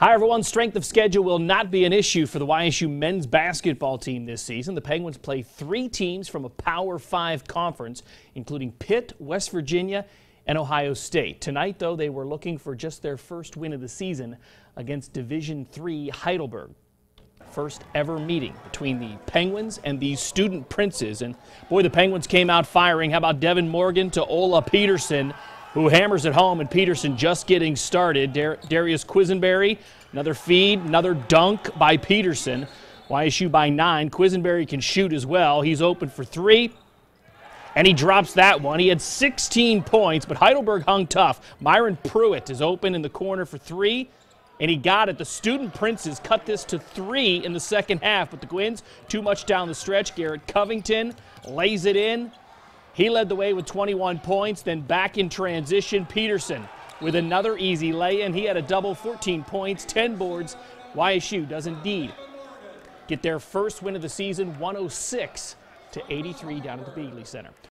Hi, everyone. Strength of schedule will not be an issue for the YSU men's basketball team this season. The Penguins play three teams from a Power Five conference, including Pitt, West Virginia, and Ohio State. Tonight, though, they were looking for just their first win of the season against Division III Heidelberg. First ever meeting between the Penguins and the Student Princes. And boy, the Penguins came out firing. How about Devin Morgan to Ola Peterson? Who hammers it home, and Peterson just getting started. Dar Darius Quisenberry, another feed, another dunk by Peterson. YSU by nine. Quisenberry can shoot as well. He's open for three. And he drops that one. He had 16 points, but Heidelberg hung tough. Myron Pruitt is open in the corner for three, and he got it. The Student Princes cut this to three in the second half, but the Gwins too much down the stretch. Garrett Covington lays it in. He led the way with 21 points, then back in transition, Peterson with another easy lay-in. He had a double 14 points, 10 boards. YSU does indeed get their first win of the season, 106 to 83 down at the Beeghly Center.